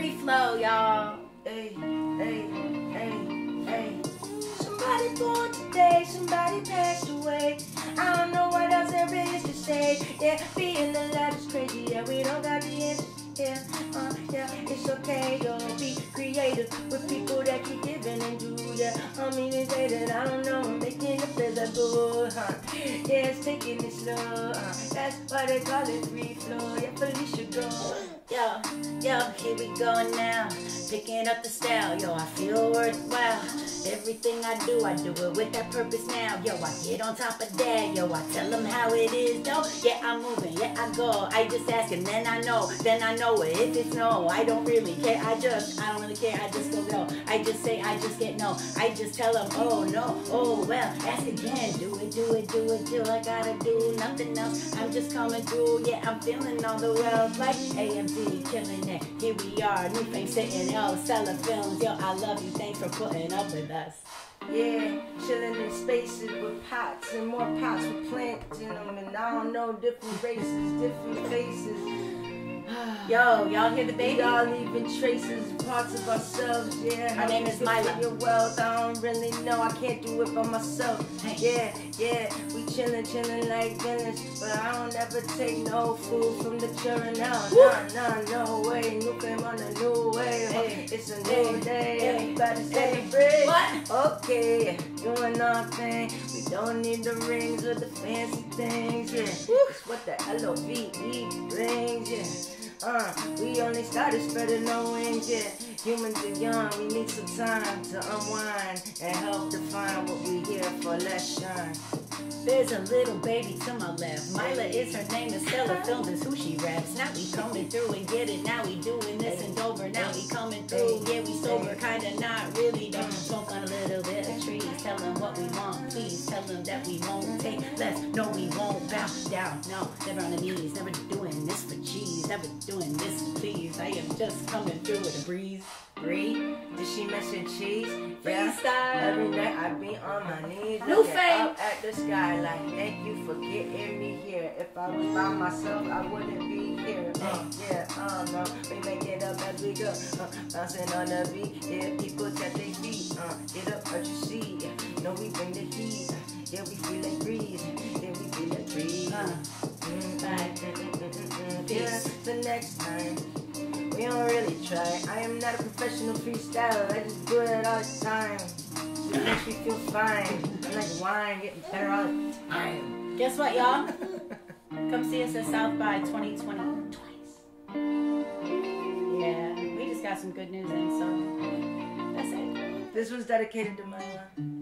free flow, y'all. Hey, hey, hey, hey. Somebody born today, somebody passed away. I don't know what else there is to say. Yeah, being alive is crazy. Yeah, we don't got the answers. Yeah, uh, yeah, it's okay, yo. Be creative with people that keep giving and do. Yeah, I mean to say that I don't know. I'm making it physical, huh? Yeah, it's taking it slow. Uh, that's why they call it free flow. Yeah, Felecia go. Yo, yo, here we go now. Picking up the style, yo, I feel worthwhile. Everything I do, I do it with that purpose now. Yo, I get on top of that, yo, I tell them how it is, though. Yeah, I'm moving, yeah, I go. I just ask and then I know, then I know it. If it's no, I don't really care. I just, I don't really care, I just go go. I just say, I just get no. I just tell them, oh no, oh well, ask again. Do it, do it, do it, till I gotta do nothing else. I'm just coming through, yeah, I'm feeling all the world like AMD, killing it. Here we are, new fame sitting, yo, Selah Films, yo, I love you, thanks for putting up with us. Yeah, chilling in spaces with pots and more pots with plants in them, and I don't know different races, different faces. Yo, y'all hear the We baby? all leaving traces, parts of ourselves. Yeah, Her name is Myla. Your wealth, I don't really know. I can't do it by myself. Yeah, yeah, we chillin', chillin' like villains, but I don't ever take no food from the children. No, nah, no, no way. New fame on a new way. Hey. It's a new Hey. day. Hey. Everybody celebrate. What? Okay, doing our thing. We don't need the rings or the fancy things. Yeah, it's what the L O V E brings. Yeah. Uh, we only started spreading our wings, yeah. Humans are young, we need some time to unwind and help define what we here for. Let's shine. There's a little baby to my left. Myla is her name. The Selah Films is who she raps. Now we coming through and get it. Now we doing this and over. Now we coming through. Yeah, we sober, kinda not really. Don't smoke on a little bit of trees. Tell them what we want, please. Them that we won't take less. No, we won't bow down. No, never on the knees. Never doing this for cheese. Never doing this, please. I am just coming through with a breeze. Breathe. Did she mention cheese? Freestyle. Every night I be on my knees, New looking fame. up at the sky, like thank you for getting me here. If I was by myself, I wouldn't be here. Uh, yeah, uh, no, we make it up as we go. Uh, bouncing on the beat, yeah, people tap their feet. Uh, get up, what you see? Yeah, no, we bring Yeah, we feel like breeze. Yeah, we feel like breeze. Uh, Mm. Peace. Yeah, the next time. We don't really try. I am not a professional freestyler. I just do it all the time. It makes me feel fine. I'm like wine, getting better all the time. guess what, y'all? Come see us at South by 2020 twice. Yeah, we just got some good news in, so that's it. This was dedicated to my life.